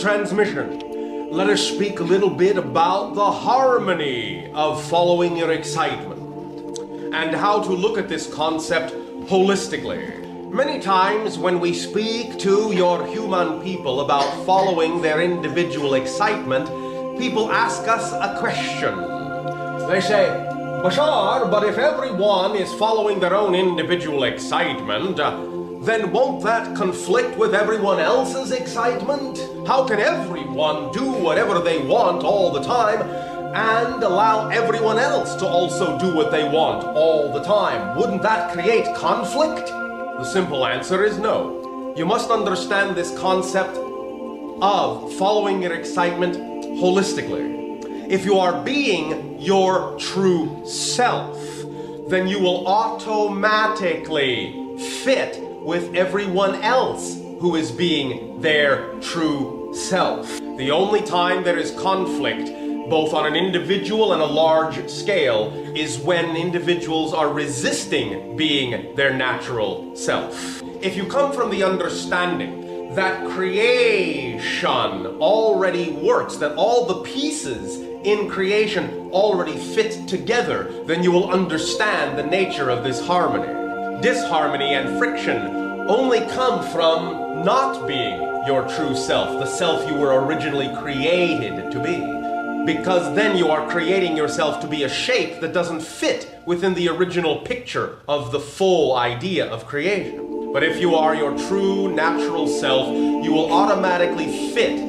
transmission. Let us speak a little bit about the harmony of following your excitement and how to look at this concept holistically. Many times when we speak to your human people about following their individual excitement, people ask us a question. They say, Bashar, but if everyone is following their own individual excitement, uh, then won't that conflict with everyone else's excitement? How can everyone do whatever they want all the time and allow everyone else to also do what they want all the time? Wouldn't that create conflict? The simple answer is no. You must understand this concept of following your excitement holistically. If you are being your true self, then you will automatically fit with everyone else who is being their true self. The only time there is conflict, both on an individual and a large scale, is when individuals are resisting being their natural self. If you come from the understanding that creation already works, that all the pieces in creation already fit together, then you will understand the nature of this harmony. Disharmony and friction only come from not being your true self, the self you were originally created to be. Because then you are creating yourself to be a shape that doesn't fit within the original picture of the full idea of creation. But if you are your true natural self, you will automatically fit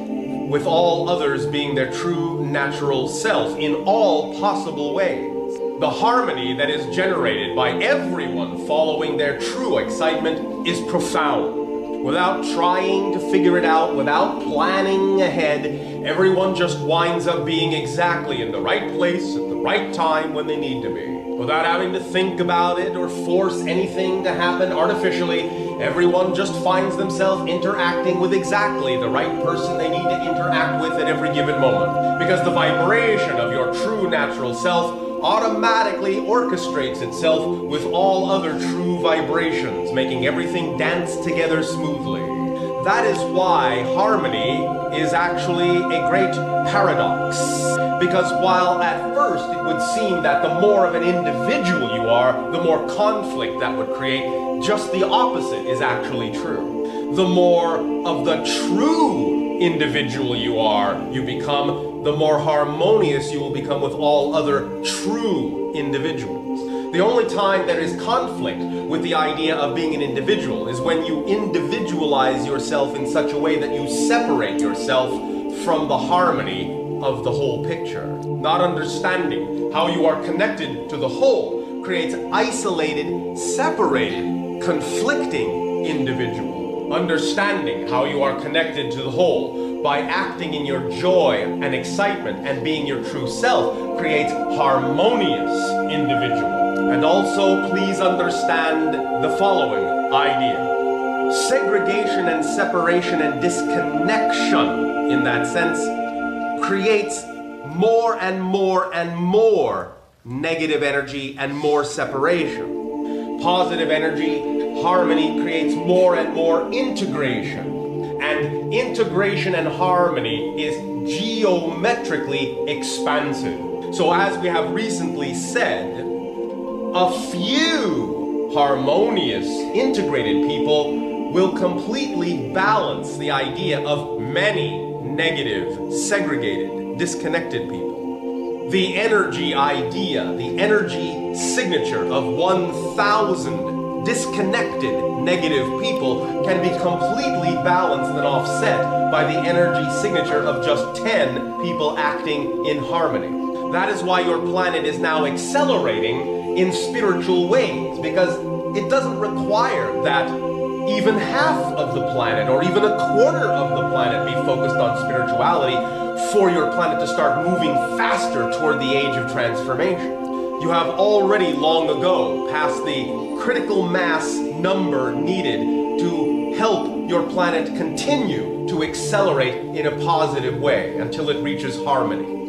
with all others being their true natural self in all possible ways. The harmony that is generated by everyone following their true excitement is profound. Without trying to figure it out, without planning ahead, everyone just winds up being exactly in the right place at the right time when they need to be. Without having to think about it or force anything to happen artificially, everyone just finds themselves interacting with exactly the right person they need to interact with at every given moment. Because the vibration of your true natural self automatically orchestrates itself with all other true vibrations, making everything dance together smoothly. That is why harmony is actually a great paradox. Because while at first it would seem that the more of an individual you are, the more conflict that would create, just the opposite is actually true. The more of the true individual you are, you become, the more harmonious you will become with all other true individuals. The only time there is conflict with the idea of being an individual is when you individualize yourself in such a way that you separate yourself from the harmony of the whole picture. Not understanding how you are connected to the whole creates isolated, separated, conflicting individuals. Understanding how you are connected to the whole by acting in your joy and excitement and being your true self creates harmonious individual. And also please understand the following idea. Segregation and separation and disconnection in that sense creates more and more and more negative energy and more separation. Positive energy, harmony creates more and more integration and integration and harmony is geometrically expansive. So as we have recently said, a few harmonious, integrated people will completely balance the idea of many negative, segregated, disconnected people. The energy idea, the energy signature of 1,000 disconnected negative people can be completely balanced and offset by the energy signature of just 10 people acting in harmony. That is why your planet is now accelerating in spiritual ways, because it doesn't require that even half of the planet or even a quarter of the planet be focused on spirituality for your planet to start moving faster toward the age of transformation. You have already long ago passed the critical mass number needed to help your planet continue to accelerate in a positive way until it reaches harmony.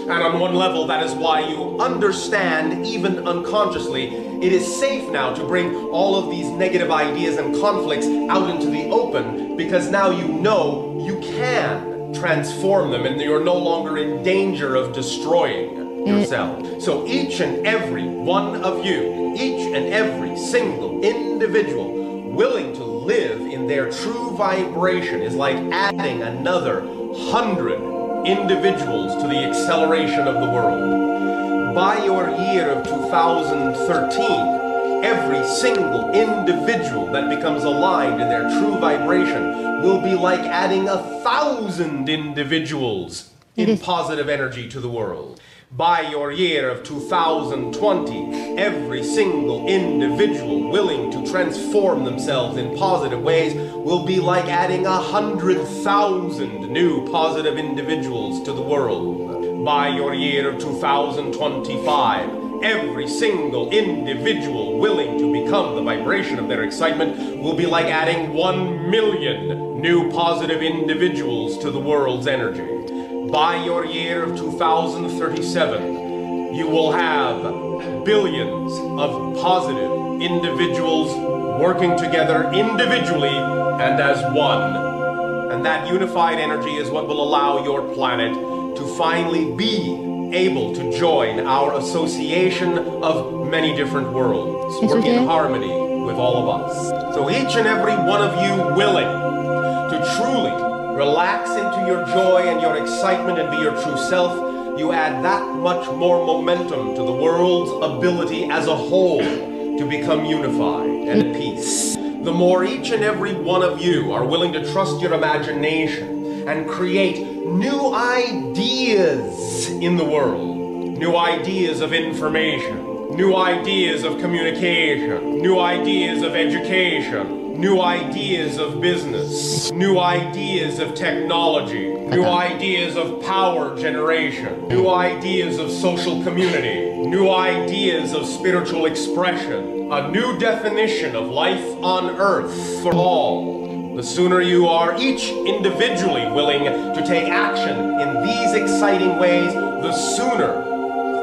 And on one level, that is why you understand, even unconsciously, it is safe now to bring all of these negative ideas and conflicts out into the open because now you know you can transform them and you're no longer in danger of destroying yourself. So each and every one of you, each and every single individual willing to live in their true vibration is like adding another hundred individuals to the acceleration of the world. By your year of 2013, every single individual that becomes aligned in their true vibration will be like adding a thousand individuals in positive energy to the world. By your year of 2020, every single individual willing to transform themselves in positive ways will be like adding a hundred thousand new positive individuals to the world. By your year of 2025, every single individual willing to become the vibration of their excitement will be like adding one million new positive individuals to the world's energy by your year of 2037, you will have billions of positive individuals working together individually and as one. And that unified energy is what will allow your planet to finally be able to join our association of many different worlds, work in harmony with all of us. So each and every one of you willing to truly relax into your joy and your excitement and be your true self, you add that much more momentum to the world's ability as a whole to become unified and at peace. The more each and every one of you are willing to trust your imagination and create new ideas in the world, new ideas of information, new ideas of communication, new ideas of education, new ideas of business, new ideas of technology, new ideas of power generation, new ideas of social community, new ideas of spiritual expression, a new definition of life on earth for all. The sooner you are each individually willing to take action in these exciting ways, the sooner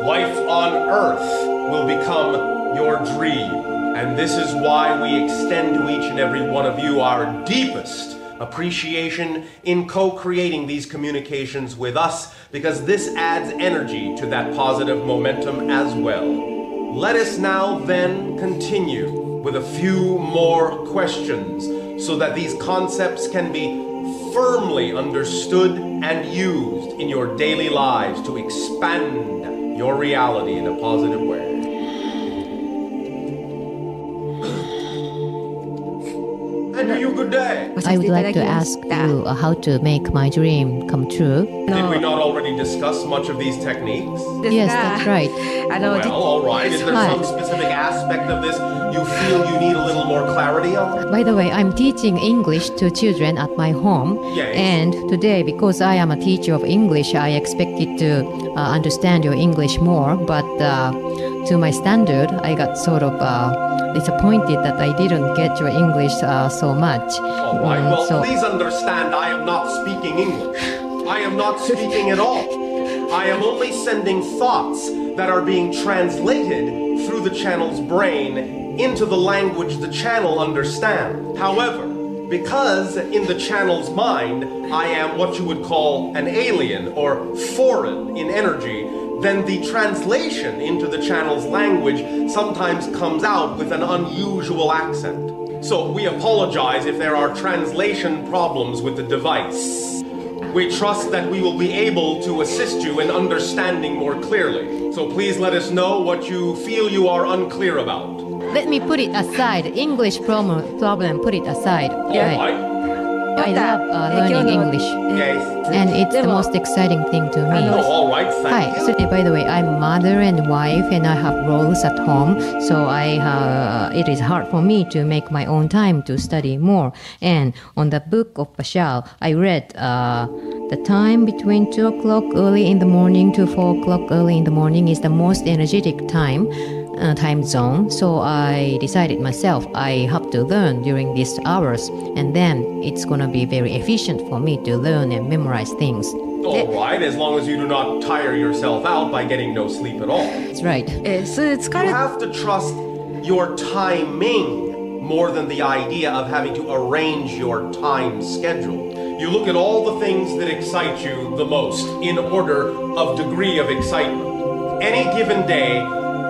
life on earth will become your dream. And this is why we extend to each and every one of you our deepest appreciation in co-creating these communications with us because this adds energy to that positive momentum as well. Let us now then continue with a few more questions so that these concepts can be firmly understood and used in your daily lives to expand your reality in a positive way. Good day. I would like to ask you uh, how to make my dream come true. Did we not already discuss much of these techniques? Yes, that's right. Well, all right. Is there some specific aspect of this you feel you need a little more clarity on? By the way, I'm teaching English to children at my home. Yes. And today, because I am a teacher of English, I expected to uh, understand your English more. But uh, to my standard, I got sort of uh, disappointed that I didn't get your English uh, so much. All right. Mm, well, so please understand, I am not speaking English. I am not speaking at all. I am only sending thoughts that are being translated through the channel's brain into the language the channel understands. However, because in the channel's mind, I am what you would call an alien or foreign in energy, then the translation into the channel's language sometimes comes out with an unusual accent. So we apologize if there are translation problems with the device. We trust that we will be able to assist you in understanding more clearly. So please let us know what you feel you are unclear about. Let me put it aside. English problem, problem put it aside. Yeah. Right. I love uh, learning English. Yes. And it's the most exciting thing to me. Oh, all right, Hi. So, by the way, I'm mother and wife, and I have roles at home. So I, uh, it is hard for me to make my own time to study more. And on the book of Paschal, I read uh, the time between two o'clock early in the morning to four o'clock early in the morning is the most energetic time uh, time zone. So I decided myself I have to learn during these hours, and then it's gonna be very efficient for me to learn and memorize things. All right, as long as you do not tire yourself out by getting no sleep at all. That's right. So it's kind of You have to trust your timing more than the idea of having to arrange your time schedule. You look at all the things that excite you the most in order of degree of excitement. Any given day,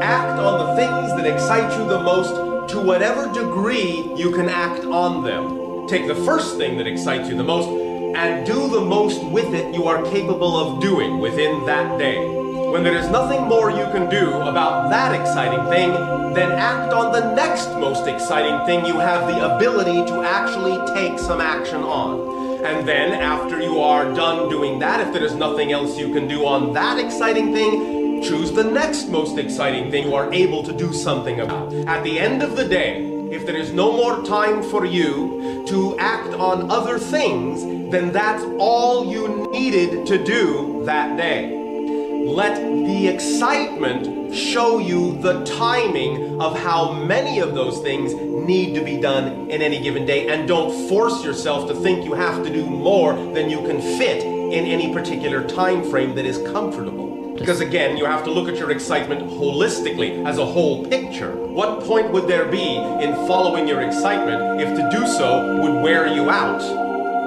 act on the things that excite you the most to whatever degree you can act on them. Take the first thing that excites you the most and do the most with it you are capable of doing within that day. When there is nothing more you can do about that exciting thing, then act on the next most exciting thing you have the ability to actually take some action on. And then, after you are done doing that, if there is nothing else you can do on that exciting thing, choose the next most exciting thing you are able to do something about. At the end of the day, if there is no more time for you to act on other things, then that's all you needed to do that day. Let the excitement show you the timing of how many of those things need to be done in any given day, and don't force yourself to think you have to do more than you can fit in any particular time frame that is comfortable. Because again, you have to look at your excitement holistically as a whole picture. What point would there be in following your excitement if to do so would wear you out?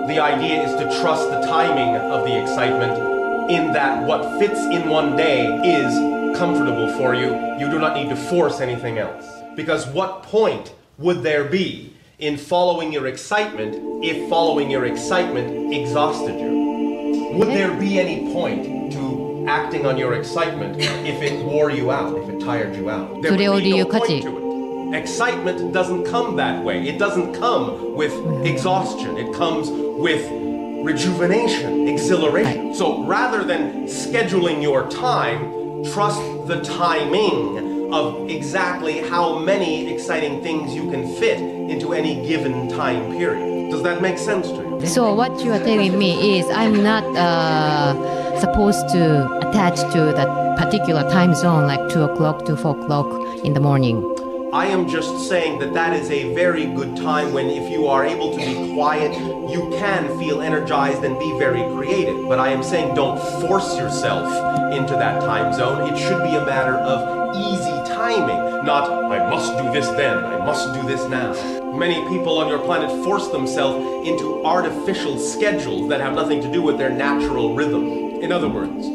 The idea is to trust the timing of the excitement in that what fits in one day is comfortable for you. You do not need to force anything else. Because what point would there be in following your excitement if following your excitement exhausted you? Would there be any point to acting on your excitement if it wore you out, if it tired you out. There would be no point to it. Excitement doesn't come that way. It doesn't come with exhaustion. It comes with rejuvenation, exhilaration. So rather than scheduling your time, trust the timing of exactly how many exciting things you can fit into any given time period. Does that make sense to you? So what you are telling me is I'm not uh, supposed to attach to that particular time zone, like two o'clock to four o'clock in the morning. I am just saying that that is a very good time when, if you are able to be quiet, you can feel energized and be very creative. But I am saying don't force yourself into that time zone. It should be a matter of easy timing, not I must do this then, I must do this now. Many people on your planet force themselves into artificial schedules that have nothing to do with their natural rhythm. In other words,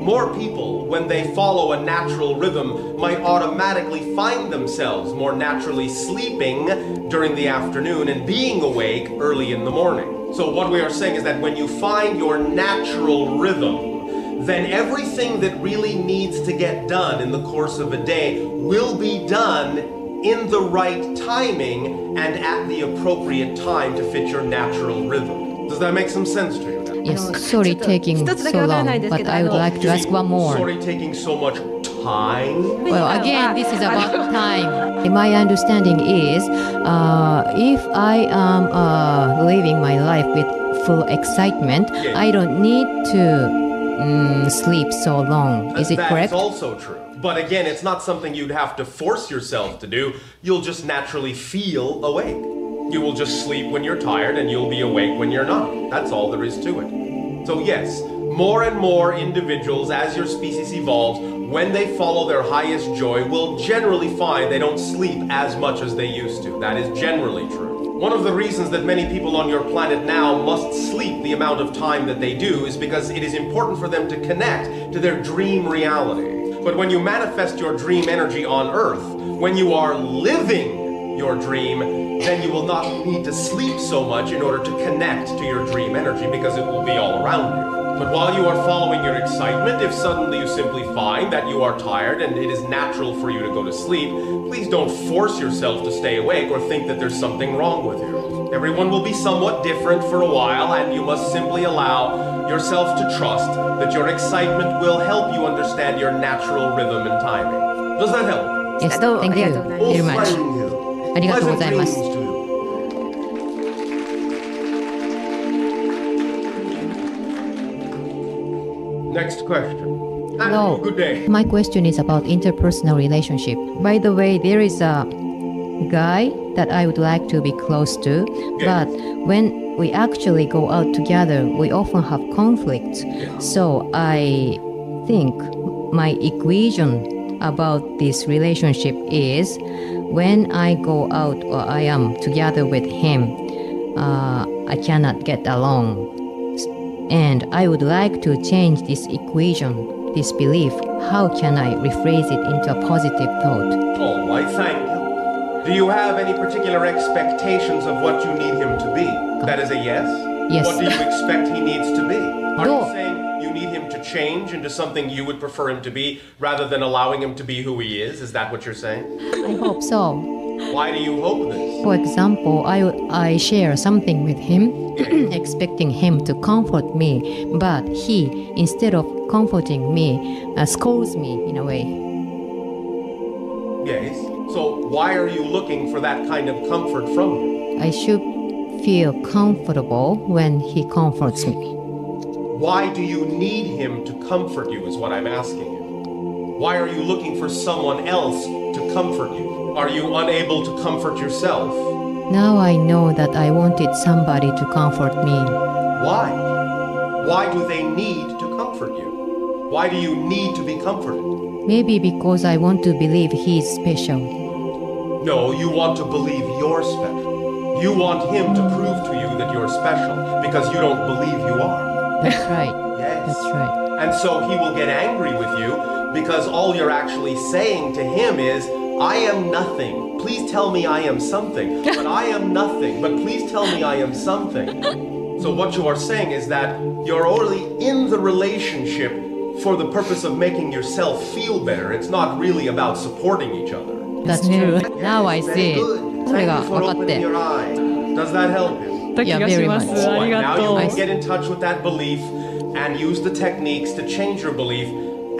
more people, when they follow a natural rhythm, might automatically find themselves more naturally sleeping during the afternoon and being awake early in the morning. So, what we are saying is that when you find your natural rhythm, then everything that really needs to get done in the course of a day will be done in the right timing and at the appropriate time to fit your natural rhythm. Does that make some sense to you? Yes, sorry taking so long, but I would like to ask one more. Sorry taking so much time. Well, again, this is about time. My understanding is uh, if I am uh, living my life with full excitement, I don't need to Mm, sleep so long. Is it correct? That's also true. But again, it's not something you'd have to force yourself to do. You'll just naturally feel awake. You will just sleep when you're tired and you'll be awake when you're not. That's all there is to it. So, yes, more and more individuals, as your species evolves, when they follow their highest joy, will generally find they don't sleep as much as they used to. That is generally true. One of the reasons that many people on your planet now must sleep the amount of time that they do is because it is important for them to connect to their dream reality. But when you manifest your dream energy on Earth, when you are living your dream, then you will not need to sleep so much in order to connect to your dream energy because it will be all around you. But while you are following your excitement, if suddenly you simply find that you are tired and it is natural for you to go to sleep, please don't force yourself to stay awake or think that there's something wrong with you. Everyone will be somewhat different for a while, and you must simply allow yourself to trust that your excitement will help you understand your natural rhythm and timing. Does that help? Yes, thank you very oh, much. thank you. ありがとうございます Pleasant dreams to you. Next question. Hello. Good day. My question is about interpersonal relationship. By the way, there is a guy that I would like to be close to, but when we actually go out together, we often have conflicts. So I think my equation about this relationship is when I go out or I am together with him, uh, I cannot get along. And I would like to change this equation, this belief. How can I rephrase it into a positive thought? All right, thank you. Do you have any particular expectations of what you need him to be? That is a yes? Yes. What do you expect he needs to be? Are you saying you need him to change into something you would prefer him to be rather than allowing him to be who he is? Is that what you're saying? I hope so. Why do you hope this? For example, I, I share something with him, expecting him to comfort me, but he, instead of comforting me, uh, scolds me in a way. Yes. So why are you looking for that kind of comfort from him? I should feel comfortable when he comforts me. Why do you need him to comfort you, is what I'm asking you. Why are you looking for someone else to comfort you? Are you unable to comfort yourself? Now I know that I wanted somebody to comfort me. Why? Why do they need to comfort you? Why do you need to be comforted? Maybe because I want to believe he is special. No, you want to believe you're special. You want him to prove to you that you're special because you don't believe you are. That's right. Yes. That's right. And so he will get angry with you because all you're actually saying to him is, I am nothing. Please tell me I am something. But I am nothing. But please tell me I am something. So what you are saying is that you're only in the relationship for the purpose of making yourself feel better. It's not really about supporting each other. That's true. Now I Yes, very see. good. それ Thank が you for 分かっ opening て。 your eye. Does that help you? yeah, very much. Oh, now you can get in touch with that belief and use the techniques to change your belief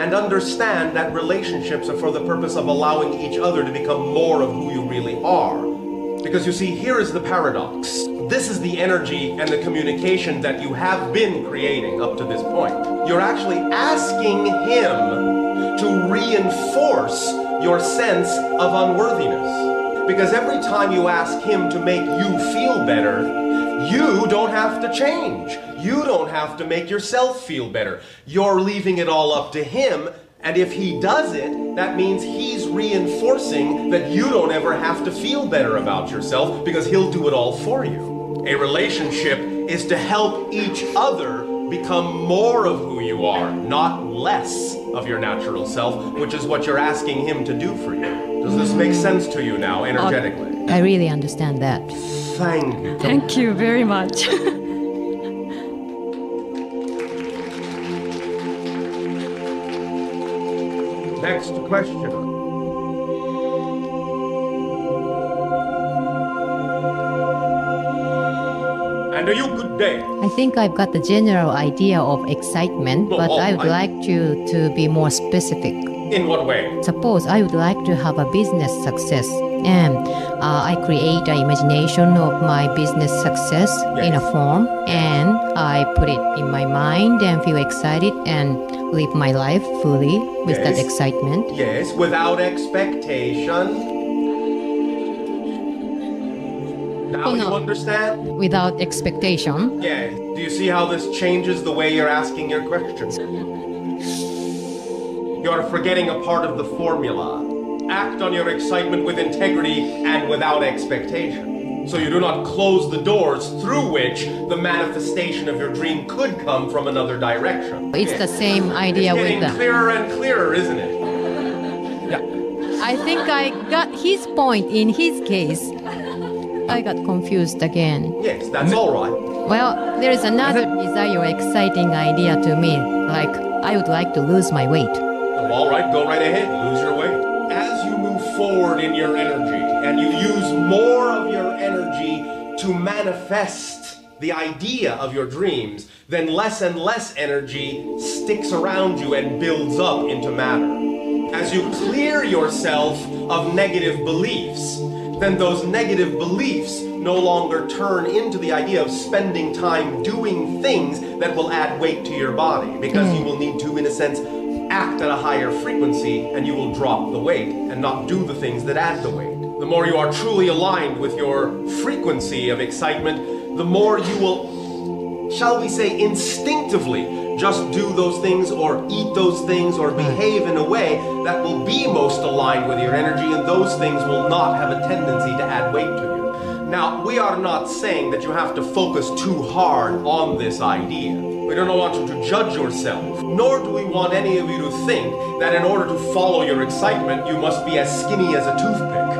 and understand that relationships are for the purpose of allowing each other to become more of who you really are. Because you see, here is the paradox. This is the energy and the communication that you have been creating up to this point. You're actually asking him to reinforce your sense of unworthiness. Because every time you ask him to make you feel better, you don't have to change. You don't have to make yourself feel better. You're leaving it all up to him. And if he does it, that means he's reinforcing that you don't ever have to feel better about yourself because he'll do it all for you. A relationship is to help each other become more of who you are, not less of your natural self, which is what you're asking him to do for you. Does this make sense to you now, uh, energetically? I really understand that. Thank you. Thank you very much. Next question. And are you good day? I think I've got the general idea of excitement, Oh, but I would I- like you to be more specific. In what way? Suppose I would like to have a business success and uh, I create an imagination of my business success in a form and I put it in my mind and feel excited and live my life fully with that excitement. Yes, without expectation. Now Oh, you understand? Without expectation. Yeah. Do you see how this changes the way you're asking your questions? You're forgetting a part of the formula. Act on your excitement with integrity and without expectation. So you do not close the doors through which the manifestation of your dream could come from another direction. It's the same idea It's with getting clearer and clearer, isn't it? Yeah. I think I got his point in his case. I got confused again. Yes, that's all right. Well, there is another desire, exciting idea to me. Like, I would like to lose my weight. Oh, all right, go right ahead. Lose your weight. As you move forward in your energy and you use more of your energy to manifest the idea of your dreams, then less and less energy sticks around you and builds up into matter. As you clear yourself of negative beliefs, then those negative beliefs no longer turn into the idea of spending time doing things that will add weight to your body because hmm. you will need to, in a sense, act at a higher frequency and you will drop the weight and not do the things that add the weight. The more you are truly aligned with your frequency of excitement, the more you will, shall we say, instinctively just do those things or eat those things or behave in a way that will be most aligned with your energy, and those things will not have a tendency to add weight to you. Now, we are not saying that you have to focus too hard on this idea. We don't want you to judge yourself, nor do we want any of you to think that in order to follow your excitement, you must be as skinny as a toothpick.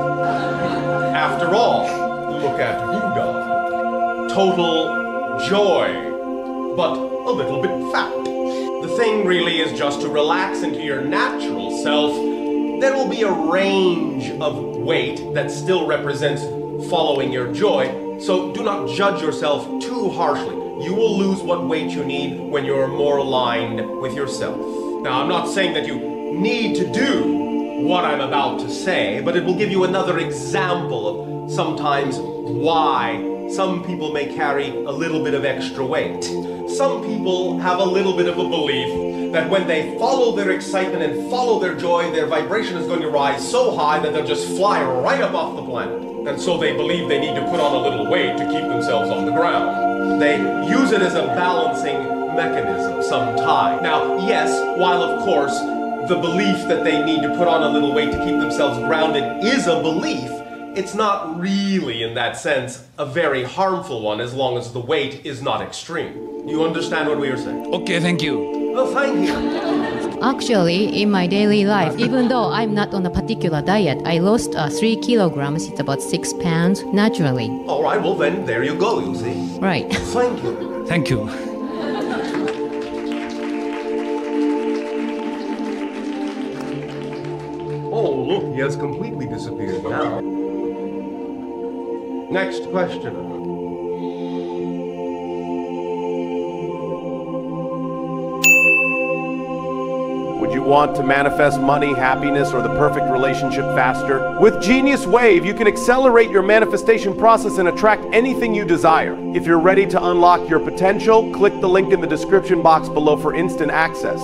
After all, look at Buddha. Total joy, but a little bit fat. The thing really is just to relax into your natural self. There will be a range of weight that still represents following your joy, so do not judge yourself too harshly. You will lose what weight you need when you're more aligned with yourself. Now, I'm not saying that you need to do what I'm about to say, but it will give you another example of sometimes why some people may carry a little bit of extra weight. Some people have a little bit of a belief that when they follow their excitement and follow their joy, their vibration is going to rise so high that they'll just fly right up off the planet. And so they believe they need to put on a little weight to keep themselves on the ground. They use it as a balancing mechanism sometimes. Now, yes, while of course the belief that they need to put on a little weight to keep themselves grounded is a belief, it's not really, in that sense, a very harmful one as long as the weight is not extreme. You understand what we are saying? Okay, thank you. Oh, thank you. Actually, in my daily life, even though I'm not on a particular diet, I lost uh, three kilograms. It's about six pounds naturally. All right, well then, there you go, you see. Right. Thank you. Thank you. Oh, look, he has completely disappeared now. Next question. Would you want to manifest money, happiness, or the perfect relationship faster? With Genius Wave, you can accelerate your manifestation process and attract anything you desire. If you're ready to unlock your potential, click the link in the description box below for instant access.